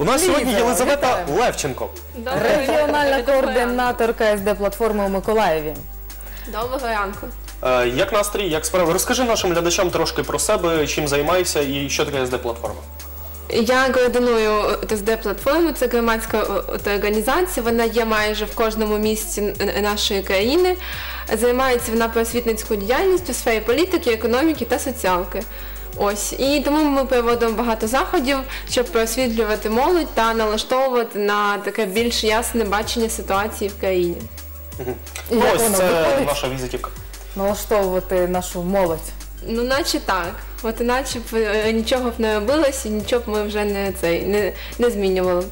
У нас сьогодні Єлизавета вітаю. Левченко. Регіональна координаторка СД платформи у Миколаєві. Доброго ранку. Е, Як настрій, як справи? Розкажи нашим глядачам трошки про себе, чим займаєшся і що таке СД платформа. Я координую ТСД платформу, це громадська організація. Вона є майже в кожному місті н- нашої країни. Займається вона просвітницькою діяльністю в сфері політики, економіки та соціалки. Ось і тому ми проводимо багато заходів, щоб просвітлювати молодь та налаштовувати на таке більш ясне бачення ситуації в країні. Як Ось це виходить ваша візитівка. налаштовувати нашу молодь. Ну, наче так. От іначе б е, нічого б не робилось і нічого б ми вже не цей не, не змінювали б.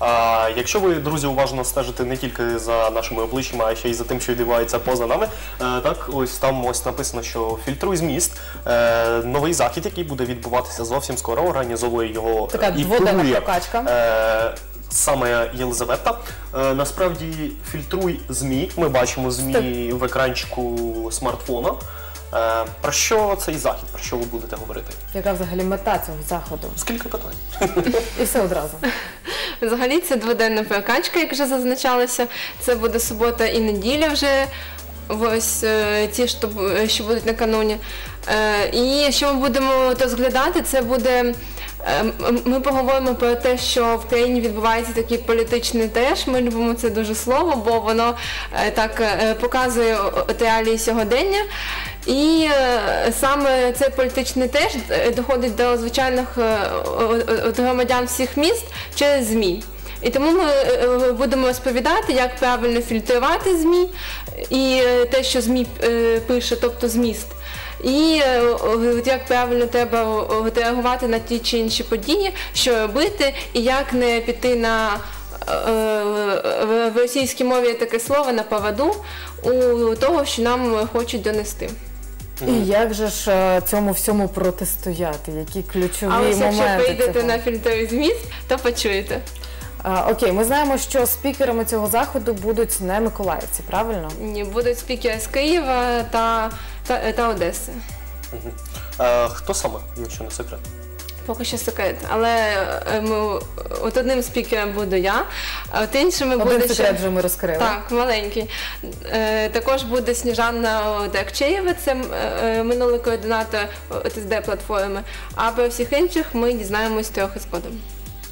А якщо ви, друзі, уважно стежите не тільки за нашими обличчями, а ще й за тим, що відбувається поза нами, е, так ось там ось написано, що фільтруй зміст. Е, новий захід, який буде відбуватися зовсім скоро, організовує його Така е, і дводенна курує, прокачка. Е, Саме Єлизавета. Е, насправді фільтруй ЗМІ. Ми бачимо ЗМІ в екранчику смартфона. Е, про що цей захід? Про що ви будете говорити? Яка взагалі мета цього заходу? Скільки питань? І все одразу. Взагалі це дводенна прокачка, як вже зазначалося. Це буде субота і неділя вже. Ось е, ті, що, що будуть накануні. Е, І що ми будемо розглядати, це буде. Е, Ми поговоримо про те, що в країні відбувається такий політичний треш. Ми любимо це дуже слово, бо воно е, так е, показує реалії сьогодення. І саме цей політичний теж доходить до звичайних громадян всіх міст через ЗМІ. І тому ми будемо розповідати, як правильно фільтрувати ЗМІ і те, що ЗМІ пише, тобто зміст. І е, от як правильно треба реагувати на ті чи інші події, що робити, і як не піти на е, в- російській мові є таке слово на поводу у того, що нам хочуть донести. І як же ж е, цьому всьому протистояти? Які ключові А ось якщо моменти? прийдете цього? на фільтровий зміст, то почуєте. А, окей, ми знаємо, що спікерами цього заходу будуть не миколаївці, правильно? Ні, будуть спікери з Києва та, та, та Одеси. Е, хто саме, якщо не секрет? Поки що секрет. Але е, ми, от одним спікером буду я, а от іншими Один буде секрет ще. вже ми розкрили. Так, маленький. Е, також буде Сніжанна Деркчеєва, це м, е, минулий координатор ОТСД платформи. А про всіх інших ми дізнаємось трохи згодом.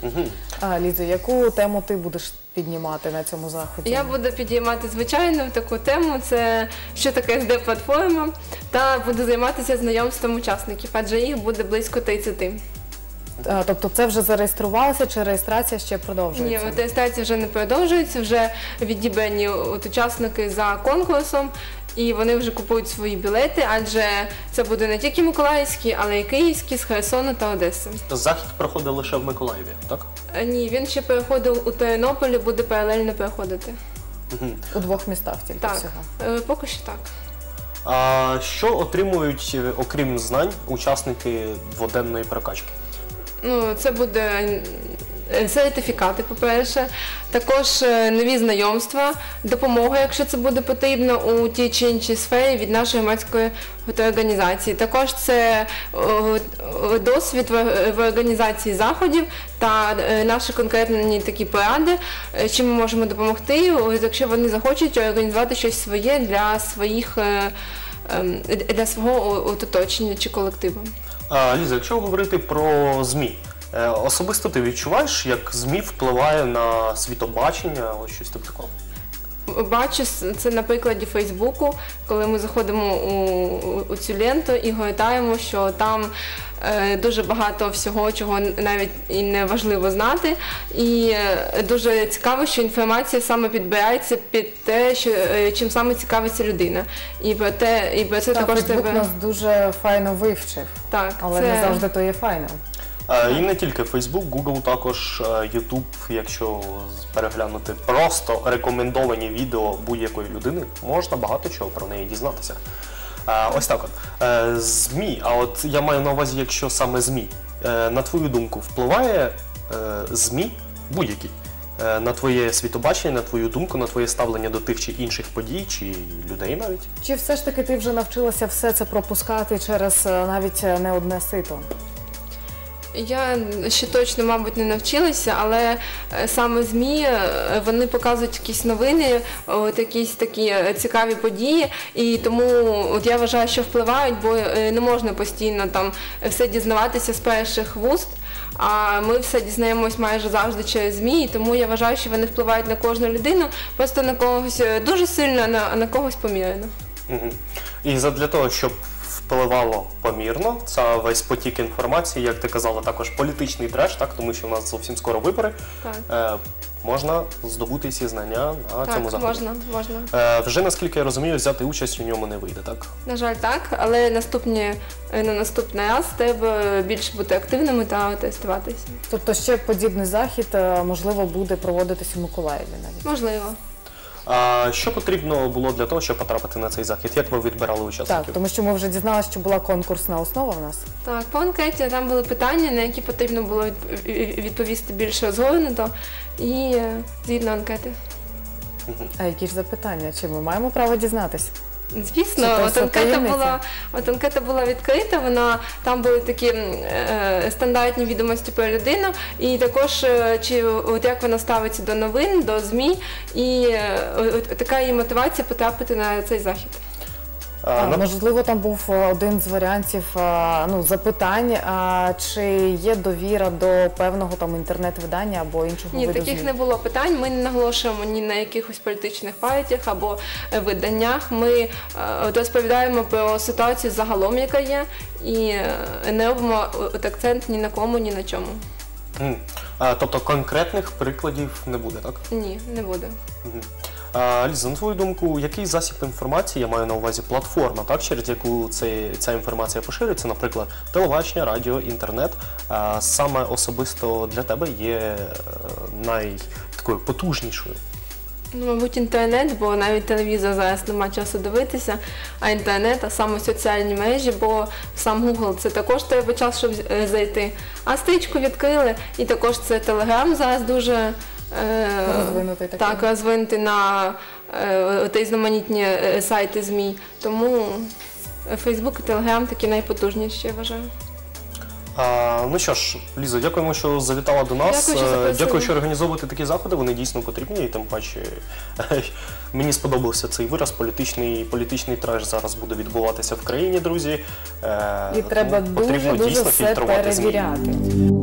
Угу. А, Лізо, яку тему ти будеш піднімати на цьому заході? Я буду підіймати звичайно таку тему, це що таке СД платформа, та буду займатися знайомством учасників, адже їх буде близько 30. А, тобто це вже зареєструвалося, чи реєстрація ще Ні, продовжується? атестація вже не продовжується, вже відібрані от учасники за конкурсом, і вони вже купують свої білети, адже це буде не тільки Миколаївський, але й Київський, з Херсону та Одеси. Захід проходить лише в Миколаєві, так? Е, Ні, він ще переходив у Тернополі, буде паралельно переходити. Угу. У двох містах тільки Так, всього. е, поки що так. А що отримують, е, окрім знань, учасники дводенної прокачки? Ну, це буде сертифікати, по-перше, також е, нові знайомства, допомога, якщо це буде потрібно у тій чи іншій сфері від нашої громадської організації. Також це досвід в, організації заходів та е, наші конкретні такі поради, е, чим ми можемо допомогти, якщо вони захочуть організувати щось своє для своїх. е, ем, Для свого оточення чи колективу. Ліза, якщо говорити про ЗМІ, е, особисто ти відчуваєш, як ЗМІ впливає на світобачення, ось щось типу такого? Бачу це на прикладі Фейсбуку, коли ми заходимо у, у- цю ленту і гортаємо, що там е, дуже багато всього, чого навіть і не важливо знати. І е, дуже цікаво, що інформація саме підбирається під те, що, е, чим саме цікавиться людина. І про те, і про це Так, також Фейсбук тебе. нас дуже файно вивчив, Так, але це... не завжди то є файно. Е, І не тільки Facebook, Google, також е, YouTube, якщо переглянути просто рекомендовані відео будь-якої людини, можна багато чого про неї дізнатися. Е, Ось так от. ЗМІ, а от я маю на увазі, якщо саме ЗМІ, на твою думку, впливає ЗМІ будь-який на твоє світобачення, на твою думку, на твоє ставлення до тих чи інших подій, чи людей навіть? Чи все ж таки ти вже навчилася все це пропускати через навіть не одне сито? Я ще точно, мабуть, не навчилася, але е, саме ЗМІ е, вони показують якісь новини, от якісь такі е, цікаві події, і тому от я вважаю, що впливають, бо не можна постійно там все дізнаватися з перших вуст. А ми все дізнаємось майже завжди через ЗМІ, і тому я вважаю, що вони впливають на кожну людину, просто на когось дуже сильно, на, на когось помірно. Мгм. І задля того, щоб впливало помірно, це весь потік інформації, як ти казала, також політичний треш, так тому що у нас зовсім скоро вибори. Так, Е, можна здобути ці знання на цьому так заході. можна, можна. Е, вже наскільки я розумію, взяти участь у ньому не вийде, так? На жаль, так, але наступні, е, на наступний раз треба більше бути активними та тестуватися. Тобто ще подібний захід е, можливо буде проводитись у Миколаєві навіть. Можливо. А що потрібно було для того, щоб потрапити на цей захід? Як ви відбирали Так, учасників? тому що ми вже дізналися, що була конкурсна основа в нас. Так, по анкеті там були питання, на які потрібно було відп- відповісти більш розгорнуто і е, згідно анкети. А які ж запитання? Чи ми маємо право дізнатися? Звісно, от анкета була, от анкета була відкрита, вона там були такі е, стандартні відомості про людину, і також е, чи от як вона ставиться до новин, до ЗМІ, і е, от така її мотивація потрапити на цей захід. А, А, можливо, там був е, один з варіантів е, ну, запитань, а, чи є довіра до певного там інтернет-видання або іншого Ні, виду таких ЗМІ? не було питань. Ми не наголошуємо ні на якихось політичних партіях або е, виданнях. Ми е, розповідаємо про ситуацію загалом, яка є, і е, не робимо акцент ні на кому, ні на чому. А, тобто конкретних прикладів не буде, так? Ні, не буде. А, Ліза, на твою думку, який засіб інформації, я маю на увазі платформа, так, через яку це, ця інформація поширюється, наприклад, телебачення, радіо, інтернет, а, саме особисто для тебе є е, най такою потужнішою? Ну, мабуть, інтернет, бо навіть телевізор зараз нема часу дивитися, а інтернет, а саме соціальні мережі, бо сам Google це також треба час, щоб е, зайти. А стрічку відкрили, і також це Telegram зараз дуже Розвинутий такий. так, розвинутий на е, різноманітні е, сайти ЗМІ. Тому Facebook і Telegram такі найпотужніші, я вважаю. А, ну що ж, Ліза, дякуємо, що завітала до нас. Дякую, що Е. Дякую, що організовуєте такі заходи. Вони дійсно потрібні, і тим паче мені сподобався цей вираз. Політичний, політичний треш зараз буде відбуватися в країні, друзі. Е, І треба тому потрібно дуже дуже дійсно все фільтрувати ЗМІ. перевіряти.